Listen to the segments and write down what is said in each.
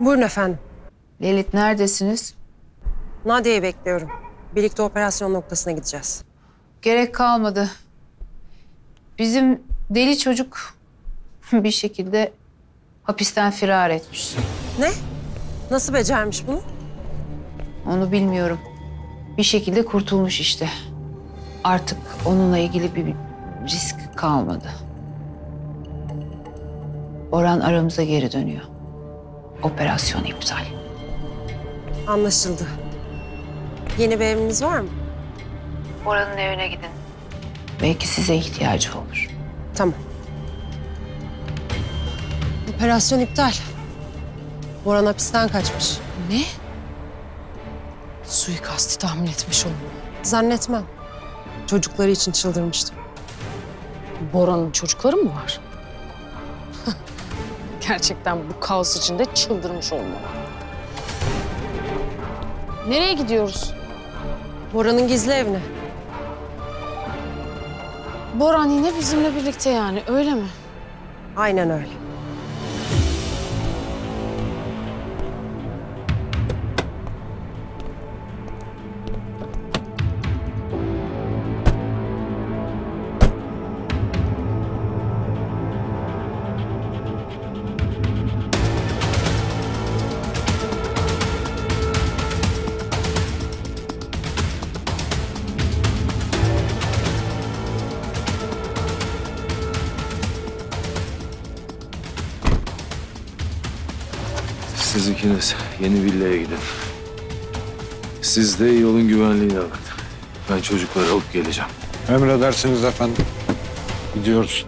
Buyurun efendim. Lelit neredesiniz? Nadia'yı bekliyorum. Birlikte operasyon noktasına gideceğiz. Gerek kalmadı. Bizim deli çocuk bir şekilde hapisten firar etmiş. Ne? Nasıl becermiş bunu? Onu bilmiyorum. Bir şekilde kurtulmuş işte. Artık onunla ilgili bir risk kalmadı. Orhan aramıza geri dönüyor. Operasyon iptal. Anlaşıldı. Yeni bir eviniz var mı? Orhan'ın evine gidin. Belki size ihtiyacı olur. Tamam. Operasyon iptal. Boran hapisten kaçmış. Ne? Suikasti tahmin etmiş olmalı. Zannetmem. Çocukları için çıldırmıştım. Bora'nın çocukları mı var? Gerçekten bu kaos içinde çıldırmış olmalı. Nereye gidiyoruz? Bora'nın gizli evine. Boran yine bizimle birlikte yani öyle mi? Aynen öyle. Siz ikiniz yeni villaya gidin. Siz de yolun güvenliğine bakın. Ben çocukları alıp geleceğim. Emredersiniz efendim. Gidiyoruz.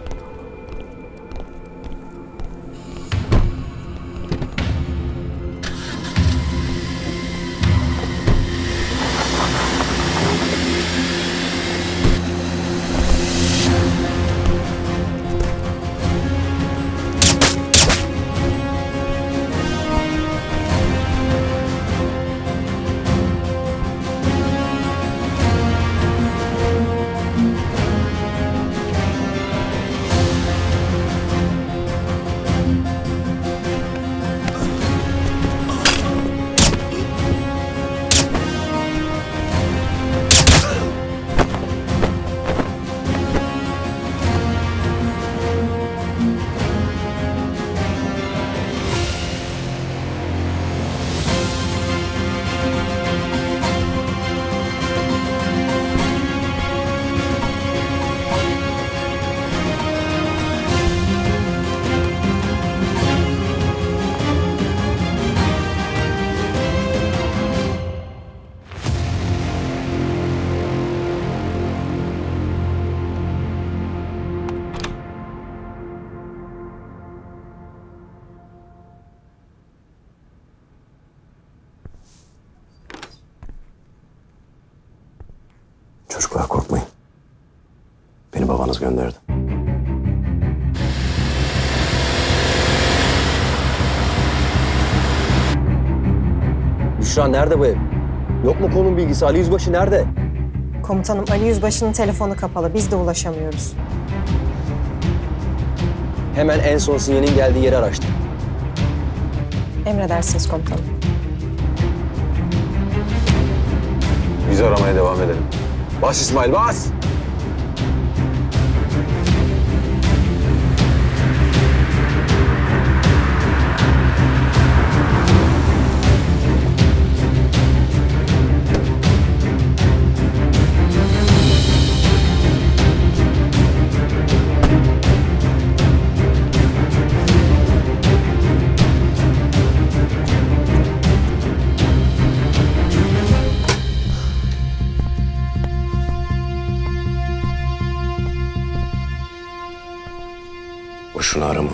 Çocuklar korkmayın. Beni babanız gönderdi. Büşra nerede bu ev? Yok mu konum bilgisi? Ali Yüzbaşı nerede? Komutanım Ali Yüzbaşı'nın telefonu kapalı. Biz de ulaşamıyoruz. Hemen en son sinyalin geldiği yeri araştır. Emredersiniz komutanım. Biz aramaya devam edelim. Bas İsmail bas! Boşuna arama.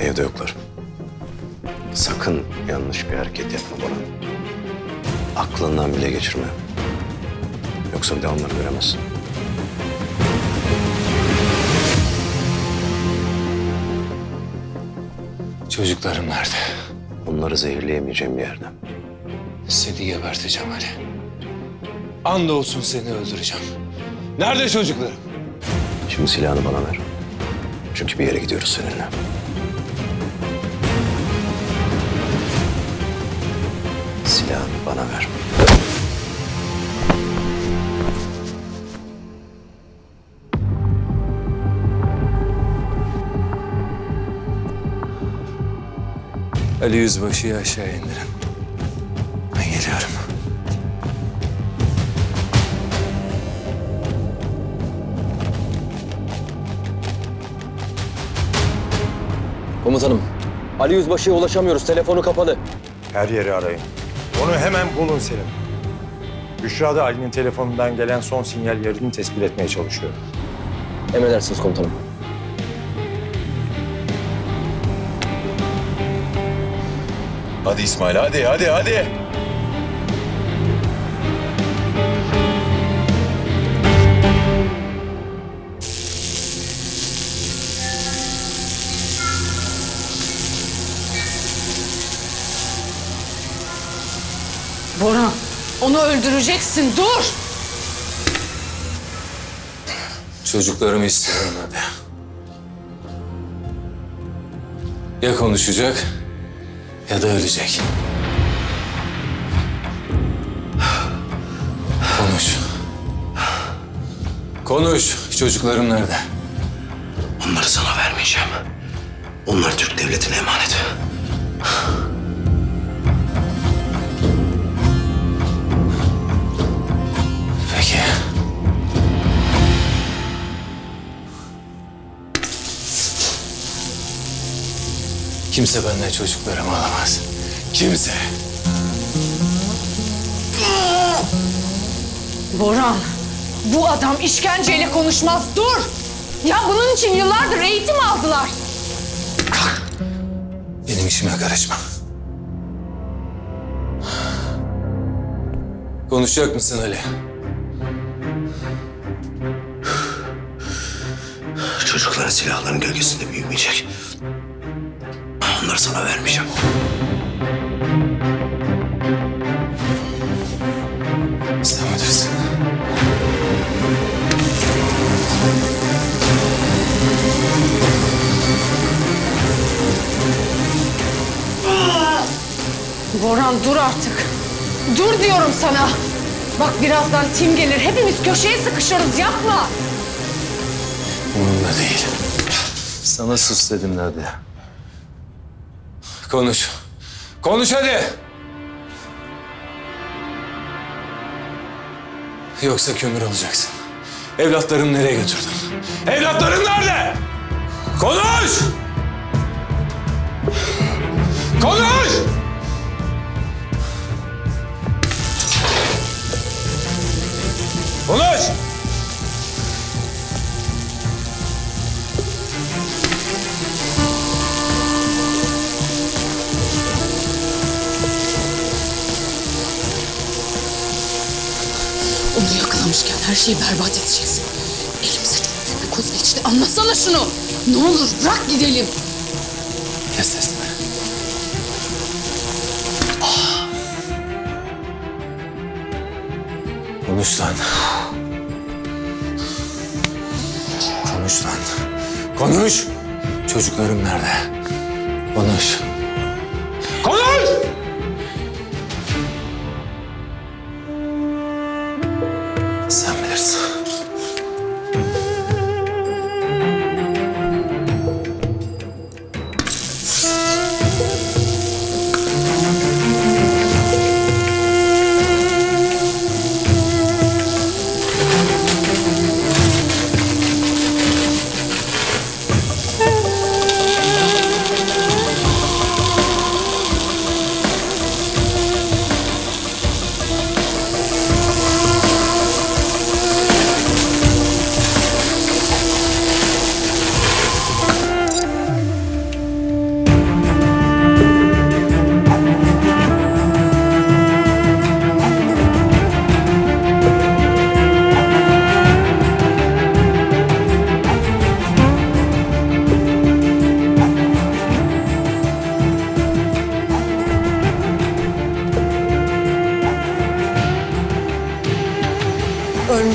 Evde yoklar. Sakın yanlış bir hareket yapma bana. Aklından bile geçirme. Yoksa bir daha onları göremezsin. Çocuklarım nerede? Onları zehirleyemeyeceğim bir yerde. Seni geberteceğim Ali. Andolsun seni öldüreceğim. Nerede çocuklarım? Şimdi silahını bana ver. Çünkü bir yere gidiyoruz seninle. Silahını bana ver. Ali Yüzbaşı'yı aşağı indirin. Ben geliyorum. Komutanım, Ali Yüzbaşı'ya ulaşamıyoruz. Telefonu kapalı. Her yeri arayın. Onu hemen bulun Selim. Büşra da Ali'nin telefonundan gelen son sinyal yerini tespit etmeye çalışıyor. Emredersiniz komutanım. Hadi İsmail hadi hadi hadi. Boran, onu öldüreceksin. Dur! Çocuklarımı istiyorum hadi. Ya konuşacak ya da ölecek. Konuş. Konuş. Çocuklarım nerede? Onları sana vermeyeceğim. Onlar Türk devletine emanet. Kimse benden çocuklarımı alamaz. Kimse. Boran, bu adam işkenceyle konuşmaz. Dur! Ya bunun için yıllardır eğitim aldılar. Benim işime karışma. Konuşacak mısın Ali? Çocukların silahların gölgesinde büyümeyecek. Sana vermeyeceğim. Sen bilirsin. Boran dur artık. Dur diyorum sana. Bak birazdan tim gelir. Hepimiz köşeye sıkışırız. Yapma. Umurumda değil. Sana sus dedim Nadia. Konuş. Konuş hadi. Yoksa kömür alacaksın. Evlatlarını nereye götürdün? Evlatların nerede? Konuş! Konuş! Onu yakalamışken her şeyi berbat edeceksin. Elimize çok büyük bir koz geçti. Anlasana şunu. Ne olur bırak gidelim. Kes sesini. Konuş lan. Konuş lan. Konuş. Çocuklarım nerede? Konuş. Konuş!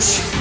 push.